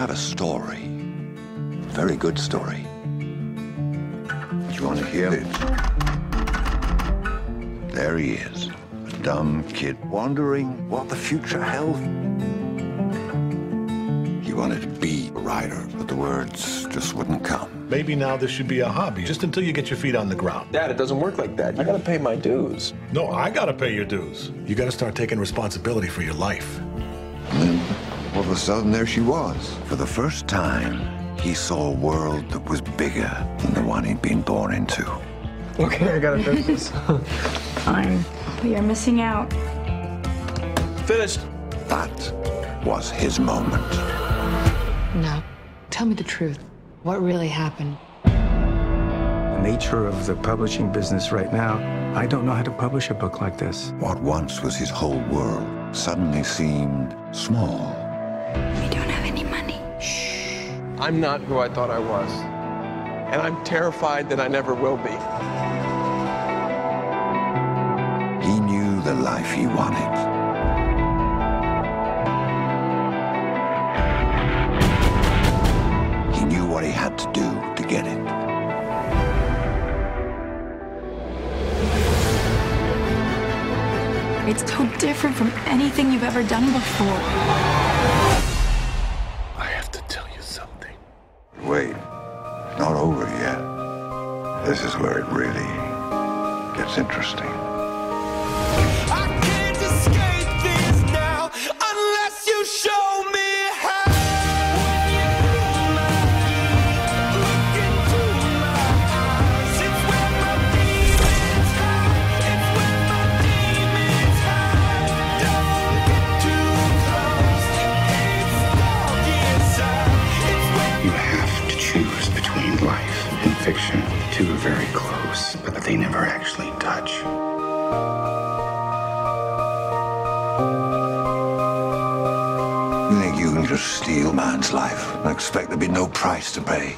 have a story. Very good story. Do you want to hear it? There he is, a dumb kid wondering what the future held. He wanted to be a writer, but the words just wouldn't come. Maybe now this should be a hobby, just until you get your feet on the ground. Dad, it doesn't work like that. I gotta pay my dues. No, I gotta pay your dues. You gotta start taking responsibility for your life. And then, all of a sudden, there she was. For the first time, he saw a world that was bigger than the one he'd been born into. Okay, I gotta finish this. Fine. But you're missing out. Finished. That was his moment. No. Tell me the truth. What really happened? The nature of the publishing business right now, I don't know how to publish a book like this. What once was his whole world suddenly seemed small. We don't have any money. Shh. I'm not who I thought I was. And I'm terrified that I never will be. He knew the life he wanted. He knew what he had to do to get it. It's so different from anything you've ever done before. I have to tell you something. Wait, not over yet. This is where it really gets interesting. I can't escape this now unless you show fiction. The two are very close, but they never actually touch. You think you can just steal man's life and expect there'll be no price to pay?